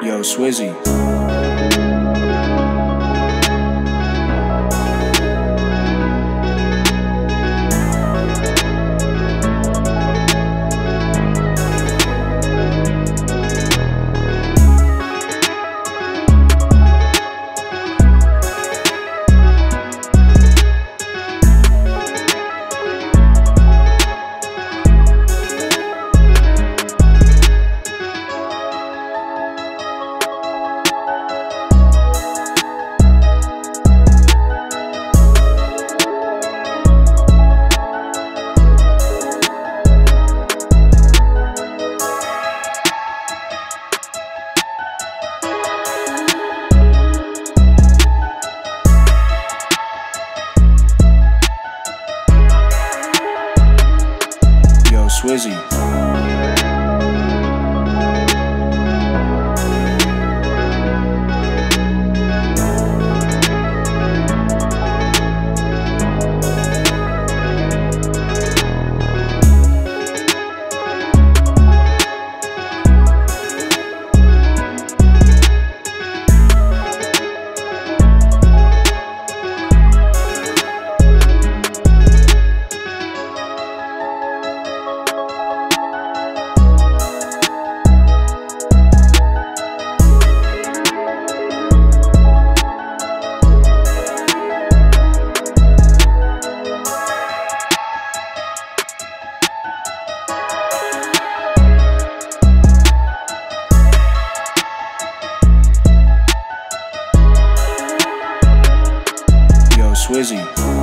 Yo, Swizzy. Swizzy. Swizzy.